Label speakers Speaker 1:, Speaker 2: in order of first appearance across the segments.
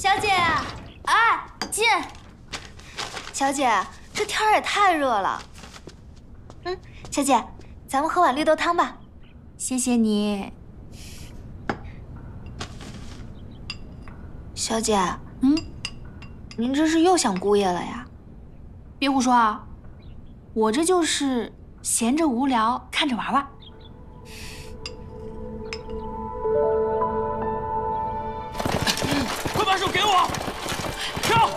Speaker 1: 小姐，哎，进。小姐，这天儿也太热了。嗯，小姐，咱们喝碗绿豆汤吧。
Speaker 2: 谢谢你。
Speaker 1: 小姐，嗯，您这是又想姑爷了呀？
Speaker 2: 别胡说啊！我这就是闲着无聊，看着玩玩。
Speaker 3: 把手给我！跳！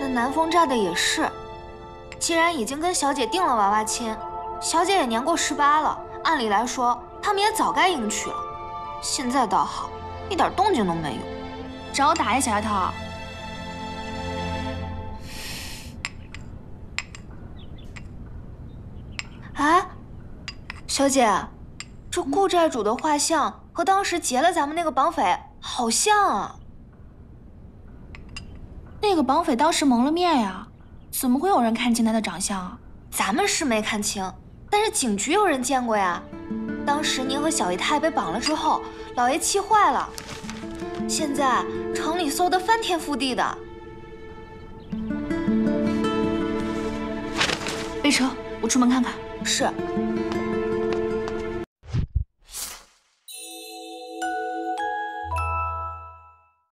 Speaker 1: 那南风寨的也是，既然已经跟小姐定了娃娃亲，小姐也年过十八了，按理来说他们也早该迎娶了。现在倒好，一点动静都没有。
Speaker 2: 找我打呀，小丫头！
Speaker 1: 哎，小姐，这顾寨主的画像和当时劫了咱们那个绑匪好像啊。
Speaker 2: 那个绑匪当时蒙了面呀，怎么会有人看清他的长相啊？
Speaker 1: 咱们是没看清，但是警局有人见过呀。当时您和小姨太被绑了之后，老爷气坏了，现在城里搜得翻天覆地的。
Speaker 2: 备车，我出门看看。
Speaker 1: 是。